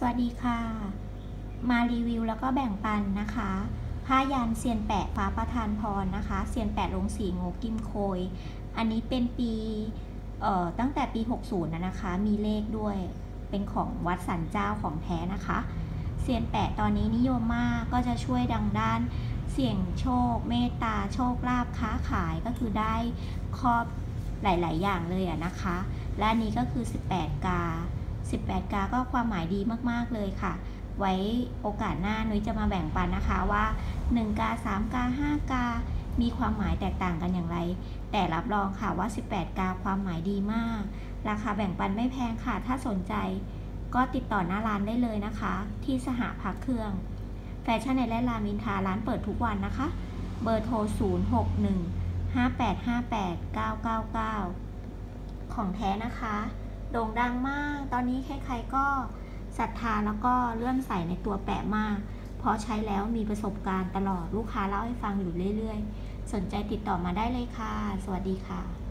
สวัสดีค่ะ มารีวิวแล้วก็แบ่งปันนะคะผ้ายันเซียนแปะฟ้าประทานพรนะคะเซียนแปะลงสีงกิมโคย อันนี้เป็นปีเอ่อตั้งแต่ปี 60นะนะคะ มีเลขด้วยเป็นของวัดสันเจ้าของแท้นะคะเซียนแปะตอนนี้นิยมมากก็จะช่วยดังด้านเสี่ยงโชค เมตตาโชคลาภค้าขายก็คือได้ครอบหลาย ๆ อย่างเลยอะนะคะ และนนี้ก็คือ 18 กา 18 กาก็ความหมายดีมากๆเลยค่ะ ไว้โอกาสหน้านุ้ยจะมาแบ่งปันนะคะว่า 1 กา 3 กา 5 กา มีความหมายแตกต่างกันอย่างไร แต่รับรองค่ะว่า 18 กาความหมายดีมาก ราคาแบ่งปันไม่แพงค่ะ ถ้าสนใจ ก็ติดต่อหน้าร้านได้เลยนะคะ ที่สหพักเครื่อง แฟชั่นในและรามินทาร้านเปิดทุกวันนะคะ เบอร์โทร 061 5858 999 ของแท้นะคะ โด่งดังมาก ตอนนี้ใครๆก็ศรัทธาแล้วก็เลื่อมใสในตัวแปะมาก เพราะใช้แล้วมีประสบการณ์ตลอดลูกค้าเล่าให้ฟังอยู่เรื่อยๆ สนใจติดต่อมาได้เลยค่ะ สวัสดีค่ะ